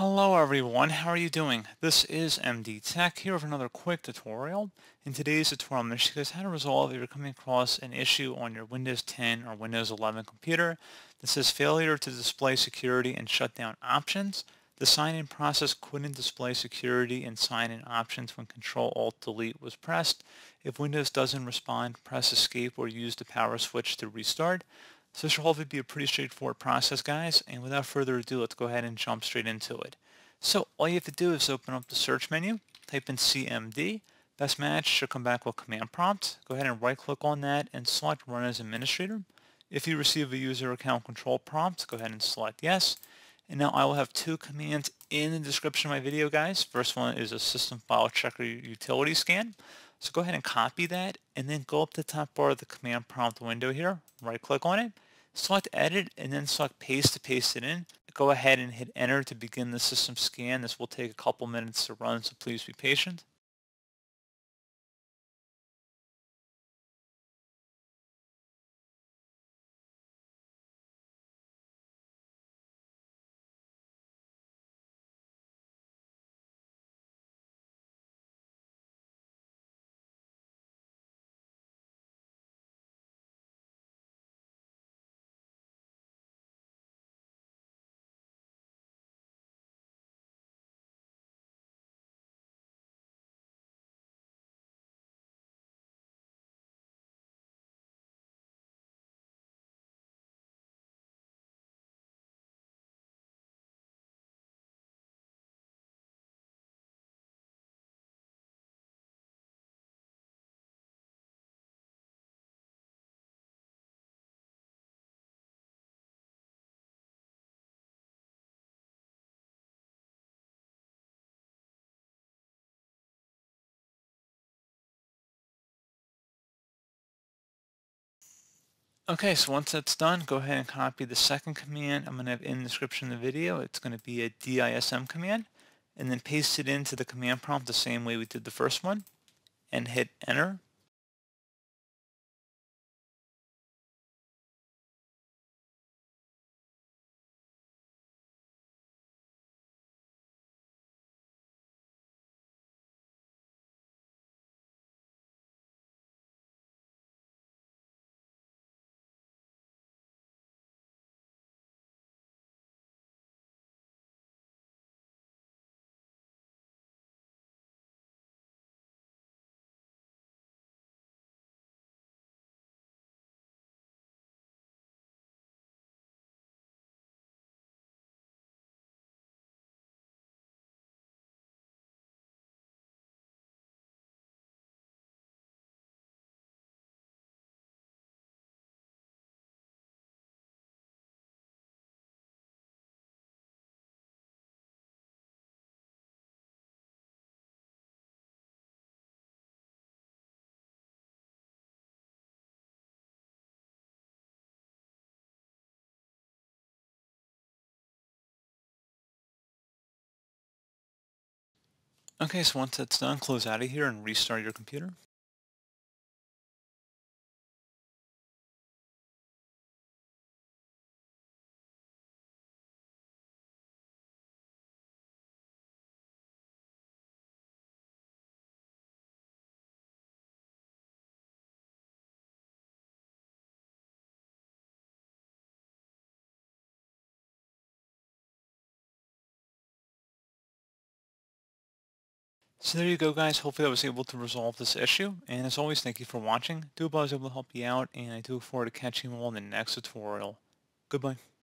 Hello everyone, how are you doing? This is MD Tech here with another quick tutorial. In today's tutorial, I'm going to show you guys how to resolve if you're coming across an issue on your Windows 10 or Windows 11 computer that says failure to display security and shutdown options. The sign-in process couldn't display security and sign-in options when Control-Alt-Delete was pressed. If Windows doesn't respond, press Escape or use the power switch to restart. So this should hopefully be a pretty straightforward process, guys. And without further ado, let's go ahead and jump straight into it. So all you have to do is open up the search menu, type in CMD. Best match should come back with command prompt. Go ahead and right click on that and select run as administrator. If you receive a user account control prompt, go ahead and select yes. And now I will have two commands in the description of my video, guys. First one is a system file checker utility scan. So go ahead and copy that and then go up the top bar of the command prompt window here, right click on it, select edit and then select paste to paste it in. Go ahead and hit enter to begin the system scan. This will take a couple minutes to run, so please be patient. Okay, so once that's done, go ahead and copy the second command I'm going to have in the description of the video. It's going to be a DISM command, and then paste it into the command prompt the same way we did the first one, and hit enter. Okay, so once that's done, close out of here and restart your computer. So there you go guys, hopefully I was able to resolve this issue, and as always thank you for watching, do hope I was able to help you out, and I do look forward to catching you all in the next tutorial. Goodbye.